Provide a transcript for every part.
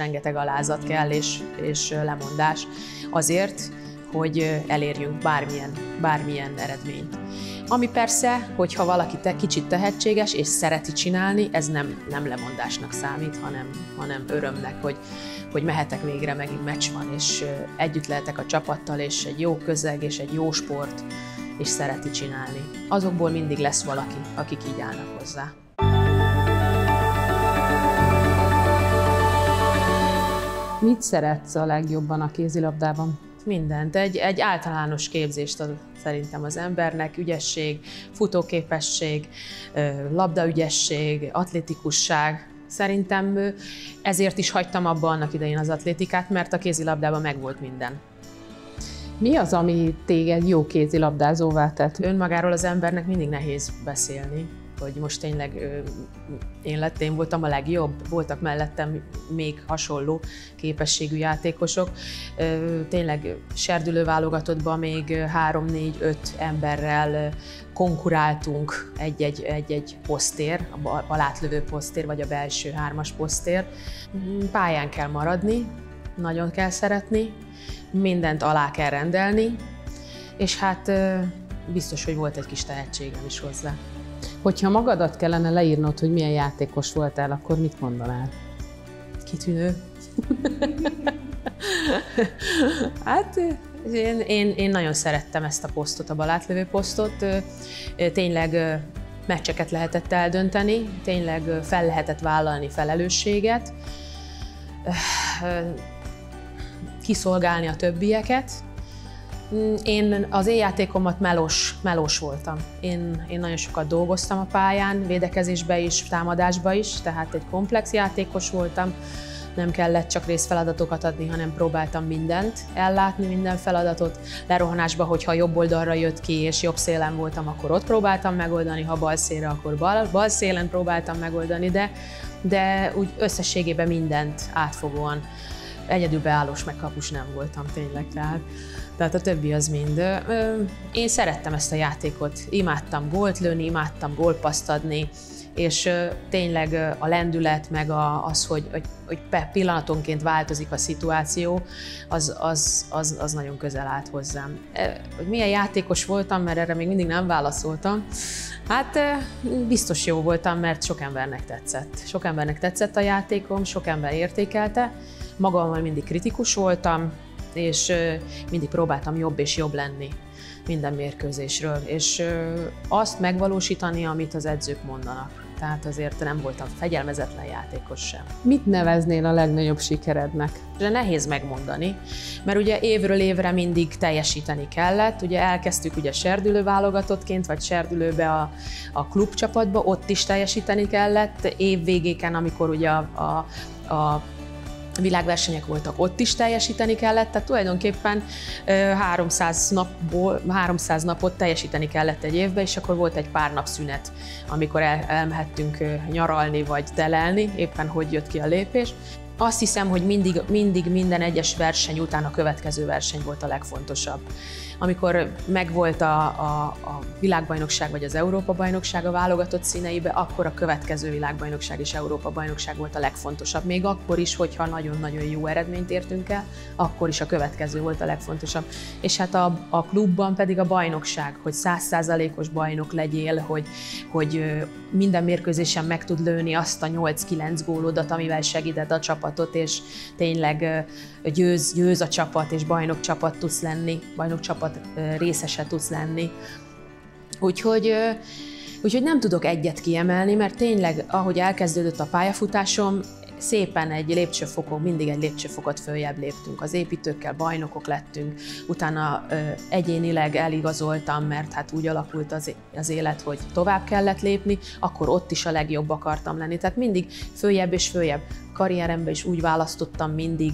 rengeteg alázat kell és, és lemondás azért, hogy elérjünk bármilyen, bármilyen eredményt. Ami persze, hogyha valaki te kicsit tehetséges és szereti csinálni, ez nem, nem lemondásnak számít, hanem, hanem örömnek, hogy, hogy mehetek végre, megint meccs van, és együtt lehetek a csapattal, és egy jó közeg, és egy jó sport, és szereti csinálni. Azokból mindig lesz valaki, akik így állnak hozzá. Mit szeretsz a legjobban a kézilabdában? Mindent. Egy, egy általános képzést ad szerintem az embernek, ügyesség, futóképesség, labdaügyesség, atlétikusság, Szerintem ezért is hagytam abba annak idején az atlétikát, mert a kézilabdában megvolt minden. Mi az, ami téged jó kézilabdázóvá tett? Önmagáról az embernek mindig nehéz beszélni hogy most tényleg én lettem, én voltam a legjobb, voltak mellettem még hasonló képességű játékosok. Tényleg serdülő válogatottban még 3-4-5 emberrel konkuráltunk egy-egy, egy-egy posztér, a balátlövő posztér, vagy a belső hármas posztér. Pályán kell maradni, nagyon kell szeretni, mindent alá kell rendelni, és hát biztos, hogy volt egy kis tehetségem is hozzá. Hogyha magadat kellene leírnod, hogy milyen játékos voltál, akkor mit mondanál? Kitűnő. hát én, én, én nagyon szerettem ezt a posztot, a balátlövő posztot. Tényleg meccseket lehetett eldönteni, tényleg fel lehetett vállalni felelősséget, kiszolgálni a többieket, én az éjjátékomat melós, melós voltam. Én, én nagyon sokat dolgoztam a pályán, védekezésbe is, támadásba is, tehát egy komplex játékos voltam. Nem kellett csak részfeladatokat adni, hanem próbáltam mindent ellátni, minden feladatot. Lerohanásba, hogyha jobb oldalra jött ki és jobb szélen voltam, akkor ott próbáltam megoldani, ha bal szélre, akkor bal, bal szélen próbáltam megoldani, de, de úgy összességében mindent átfogóan egyedül beállós meg kapus nem voltam tényleg, tehát, tehát a többi az mind. Én szerettem ezt a játékot, imádtam gólt lőni, imádtam gólpaszt adni, és tényleg a lendület, meg a, az, hogy, hogy, hogy pillanatonként változik a szituáció, az, az, az, az nagyon közel állt hozzám. Hogy milyen játékos voltam, mert erre még mindig nem válaszoltam, Hát biztos jó voltam, mert sok embernek tetszett. Sok embernek tetszett a játékom, sok ember értékelte, magammal mindig kritikus voltam, és mindig próbáltam jobb és jobb lenni minden mérkőzésről, és azt megvalósítani, amit az edzők mondanak. Tehát azért nem voltam fegyelmezetlen játékos sem. Mit neveznél a legnagyobb sikerednek? De nehéz megmondani, mert ugye évről évre mindig teljesíteni kellett. Ugye elkezdtük ugye serdülő válogatottként, vagy serdülőbe a, a klubcsapatba, ott is teljesíteni kellett. Év végéken, amikor ugye a, a, a világversenyek voltak, ott is teljesíteni kellett, tehát tulajdonképpen 300, napból, 300 napot teljesíteni kellett egy évben, és akkor volt egy pár nap szünet, amikor el, elmehettünk nyaralni vagy telelni, éppen hogy jött ki a lépés. Azt hiszem, hogy mindig, mindig minden egyes verseny után a következő verseny volt a legfontosabb amikor megvolt a, a, a világbajnokság vagy az Európa-bajnokság a válogatott színeibe, akkor a következő világbajnokság és Európa-bajnokság volt a legfontosabb. Még akkor is, hogyha nagyon-nagyon jó eredményt értünk el, akkor is a következő volt a legfontosabb. És hát a, a klubban pedig a bajnokság, hogy százszázalékos bajnok legyél, hogy, hogy minden mérkőzésen meg tud lőni azt a 8-9 gólodat, amivel segített a csapatot, és tényleg győz, győz a csapat, és bajnok csapat tudsz lenni, bajnok csapat részese tudsz lenni. Úgyhogy, úgyhogy nem tudok egyet kiemelni, mert tényleg, ahogy elkezdődött a pályafutásom, szépen egy lépcsőfokon, mindig egy lépcsőfokot följebb léptünk. Az építőkkel bajnokok lettünk, utána ö, egyénileg eligazoltam, mert hát úgy alakult az, az élet, hogy tovább kellett lépni, akkor ott is a legjobb akartam lenni. Tehát mindig följebb és följebb. Karrieremben is úgy választottam mindig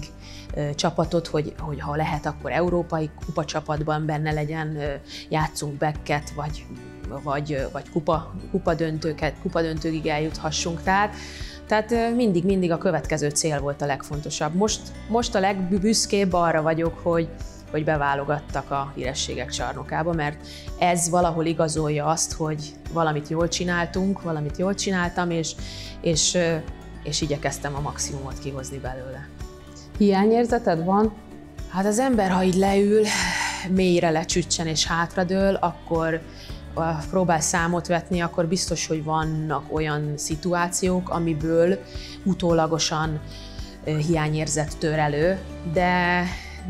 ö, csapatot, hogy, hogy ha lehet, akkor európai kupa csapatban benne legyen, ö, játszunk bekket, vagy vagy, vagy kupa, kupa döntőket, kupa döntőig eljuthassunk. Tehát tehát mindig, mindig a következő cél volt a legfontosabb. Most, most a legbüszkébb arra vagyok, hogy, hogy beválogattak a hírességek csarnokába, mert ez valahol igazolja azt, hogy valamit jól csináltunk, valamit jól csináltam, és, és, és igyekeztem a maximumot kihozni belőle. Hiányérzeted van? Hát az ember, ha így leül, mélyre lecsüccsen és hátradől, akkor próbál számot vetni, akkor biztos, hogy vannak olyan szituációk, amiből utólagosan hiányérzet tör elő, de,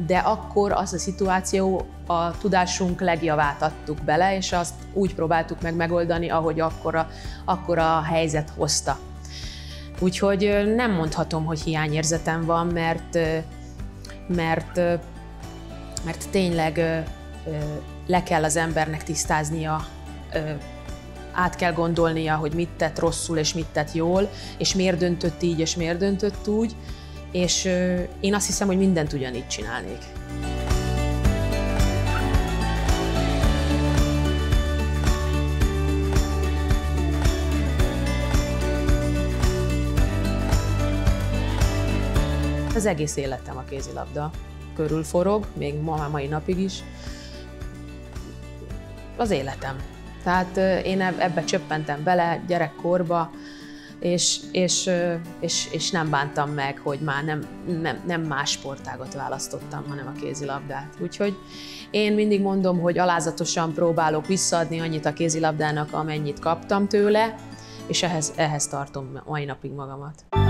de akkor az a szituáció a tudásunk legjavát adtuk bele, és azt úgy próbáltuk meg megoldani, ahogy akkor a, akkor a helyzet hozta. Úgyhogy nem mondhatom, hogy hiányérzetem van, mert, mert, mert tényleg le kell az embernek tisztáznia, át kell gondolnia, hogy mit tett rosszul és mit tett jól, és miért döntött így és miért döntött úgy, és én azt hiszem, hogy mindent ugyanígy csinálnék. Az egész életem a kézilabda körül forog, még ma, mai napig is. Az életem. Tehát én ebbe csöppentem bele gyerekkorba, és, és, és, és nem bántam meg, hogy már nem, nem, nem más sportágot választottam, hanem a kézilabdát. Úgyhogy én mindig mondom, hogy alázatosan próbálok visszaadni annyit a kézilabdának, amennyit kaptam tőle, és ehhez, ehhez tartom mai napig magamat.